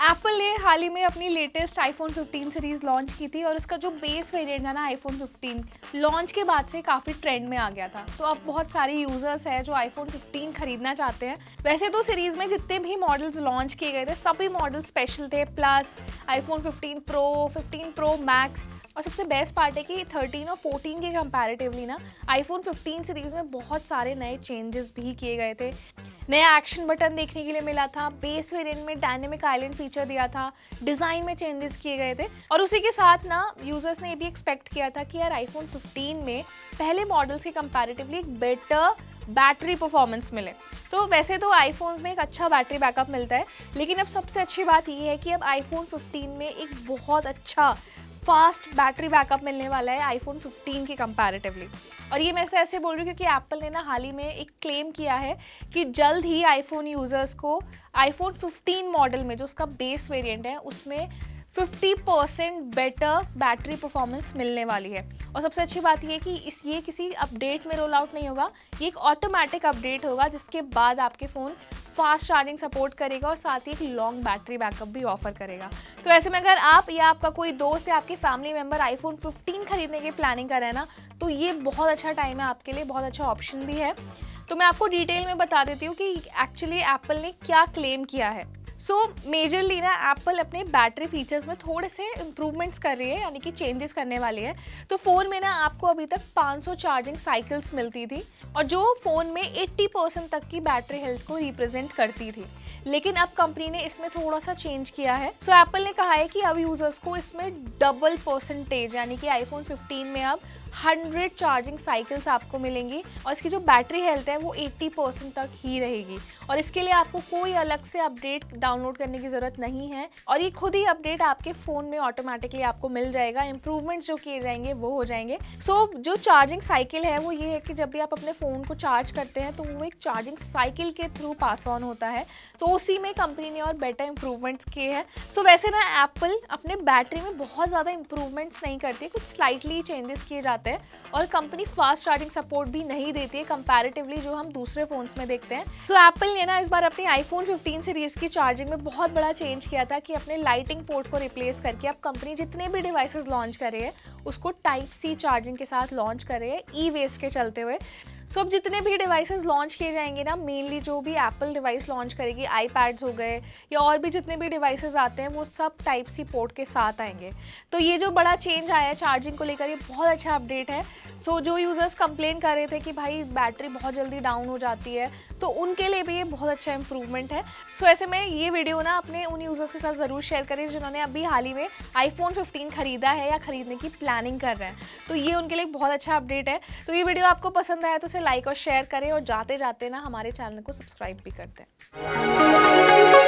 Apple ने हाल ही में अपनी लेटेस्ट आईफोन 15 सीरीज़ लॉन्च की थी और उसका जो बेस वेरिएंट था ना आईफोन 15 लॉन्च के बाद से काफ़ी ट्रेंड में आ गया था। तो अब बहुत सारे यूज़र्स हैं जो आईफोन 15 खरीदना चाहते हैं। वैसे तो सीरीज़ में जितने भी मॉडल्स लॉन्च किए गए थे, सभी मॉडल स्पेशल थे plus iPhone 15 pro 15 pro max और सबसे बेस्ट पार्ट है कि 13 और 14 के कंपैरेटिवली ना आईफोन 15 सीरीज़ में बहुत सारे नए चेंजेस भी किए गए थे। नया एक्शन बटन देखने के लिए मिला था बेस वेरिएंट में डायनेमिक आइलैंड फीचर दिया था डिज़ाइन में चेंजेस किए गए थे। और उसी के साथ ना यूज़र्स ने ये भी एक्सपेक्ट किया था कि यार आईफोन 15 में पहले मॉडल्स के कंपैरेटिवली एक बेटर बैटरी परफॉर्मेंस मिले। तो वैसे तो आईफोन्स में एक अच्छा बैटरी बैकअप मिलता है, लेकिन अब सबसे अच्छी बात ये है कि अब आईफोन 15 में एक बहुत अच्छा फास्ट बैटरी बैकअप मिलने वाला है आईफोन 15 के कंपैरेटिवली और ये मैं से ऐसे बोल रही हूँ क्योंकि एप्पल ने ना हाल ही में एक क्लेम किया है कि जल्द ही आईफोन यूज़र्स को आईफोन 15 मॉडल में जो उसका बेस वेरिएंट है, उसमें 50 परसेंट बेटर बैटरी परफॉर्मेंस मिलने वाली है। और सबसे अच्छी बात यह कि इस, ये किसी अपडेट में रोल आउट नहीं होगा। ये एक ऑटोमेटिक अपडेट होगा, जिसके बाद आपके फ़ोन फास्ट चार्जिंग सपोर्ट करेगा और साथ ही एक लॉन्ग बैटरी बैकअप भी ऑफ़र करेगा। तो ऐसे में अगर आप या आपका कोई दोस्त या आपके फैमिली मेंबर आईफोन 15 खरीदने की प्लानिंग कर रहे हैं ना तो ये बहुत अच्छा टाइम है आपके लिए, बहुत अच्छा ऑप्शन भी है। तो मैं आपको डिटेल में बता देती हूँ कि एक्चुअली एप्पल ने क्या क्लेम किया है। सो मेजरली ना एप्पल अपने बैटरी फीचर्स में थोड़े से इम्प्रूवमेंट्स कर रही है, यानी कि चेंजेस करने वाली है। तो फ़ोन में ना, आपको अभी तक 500 चार्जिंग साइकिल्स मिलती थी और जो फ़ोन में 80 परसेंट तक की बैटरी हेल्थ को रिप्रेजेंट करती थी। लेकिन अब कंपनी ने इसमें थोड़ा सा चेंज किया है। सो so, एप्पल ने कहा है कि अब यूज़र्स को इसमें डबल परसेंटेज यानी कि आईफोन 15 में अब 100 चार्जिंग साइकिल्स आपको मिलेंगी और इसकी जो बैटरी हेल्थ है वो 80 परसेंट तक ही रहेगी। और इसके लिए आपको कोई अलग से अपडेट डाउनलोड करने की ज़रूरत नहीं है और ये खुद ही अपडेट आपके फ़ोन में ऑटोमेटिकली आपको मिल जाएगा। इंप्रूवमेंट्स जो किए जाएँगे वो हो जाएँगे। सो so, जो चार्जिंग साइकिल है वो ये है कि जब भी आप अपने फ़ोन को चार्ज करते हैं तो वो एक चार्जिंग साइकिल के थ्रू पास ऑन होता है। तो उसी में कंपनी ने और बेटर इंप्रूवमेंट्स किए हैं। सो so, वैसे ना एप्पल अपने बैटरी में बहुत ज़्यादा इंप्रूवमेंट्स नहीं करती है कुछ स्लाइटली चेंजेस किए जाते हैं और कंपनी फास्ट चार्जिंग सपोर्ट भी नहीं देती है कंपैरेटिवली जो हम दूसरे फोन्स में देखते हैं। सो so, एप्पल ने ना इस बार अपनी आईफोन 15 सीरीज़ की चार्जिंग में बहुत बड़ा चेंज किया था कि अपने लाइटिंग पोर्ट को रिप्लेस करके अब कंपनी जितने भी डिवाइसेज लॉन्च कर है उसको टाइप सी चार्जिंग के साथ लॉन्च करे है ई वेस्ट के चलते हुए। सो so, अब जितने भी डिवाइसेस लॉन्च किए जाएँगे ना मेनली जो भी एप्पल डिवाइस लॉन्च करेगी आईपैड्स हो गए या और भी जितने भी डिवाइसेस आते हैं वो सब टाइप सी पोर्ट के साथ आएँगे। तो ये जो बड़ा चेंज आया है चार्जिंग को लेकर ये बहुत अच्छा अपडेट है। सो so, जो यूज़र्स कंप्लेन कर रहे थे कि भाई बैटरी बहुत जल्दी डाउन हो जाती है तो उनके लिए भी ये बहुत अच्छा इंप्रूवमेंट है। सो so, ऐसे में ये वीडियो ना अपने उन यूज़र्स के साथ ज़रूर शेयर करें जिन्होंने अभी हाल ही में आईफोन 15 खरीदा है या खरीदने की प्लानिंग कर रहे हैं। तो ये उनके लिए बहुत अच्छा अपडेट है। तो ये वीडियो आपको पसंद आया तो लाइक और शेयर करें और जाते जाते ना हमारे चैनल को सब्सक्राइब भी कर दें